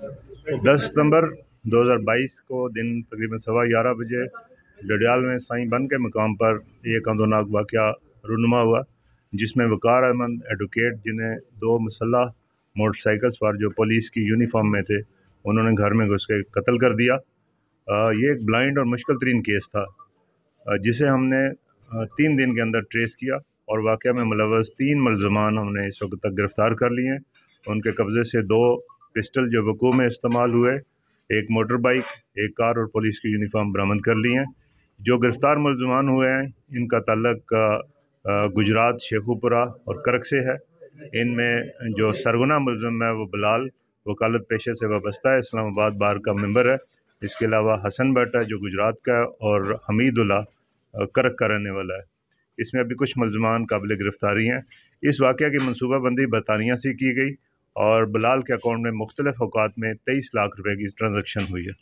दस सितंबर 2022 को दिन तकरीबन सवा ग्यारह बजे डडियाल में साई बन के मकाम पर एक अंदोनाक वाक़ रूनमा हुआ, जिसमें वकार अहमद एडवोकेट, जिन्हें दो मसल्ला मोटरसाइकिल सवार जो पुलिस की यूनिफॉर्म में थे, उन्होंने घर में घुस के कत्ल कर दिया। ये एक ब्लाइंड और मुश्किल तरीन केस था जिसे हमने तीन दिन के अंदर ट्रेस किया और वाक़ में मुलवस तीन मलजमान हमने इस वक्त तक गिरफ़्तार कर लिए उनके कब्ज़े से दो पिस्टल जो वकू में इस्तेमाल हुए, एक मोटर बाइक एक कार और पुलिस की यूनिफॉर्म बरामद कर ली हैं। जो गिरफ़्तार मुलजमान हुए हैं, इनका तल्लक गुजरात शेखुपुरा और करक से है। इनमें जो सरगुना मुलजम है, वो बिलाल वकालत पेशे से वाबस्ता है, इस्लामाबाद बार का मेंबर है। इसके अलावा हसन भट्ट जो गुजरात का है, और हमीदुल्ला करक का रहने वाला है। इसमें अभी कुछ मुलजमान काबिल गिरफ़्तारी हैं। इस वाक़ की मनसूबाबंदी बरतानिया से की गई। और बलाल के अकाउंट में मुख्तलिफ़ अवकात में तेईस लाख रुपये की ट्रांजेक्शन हुई है।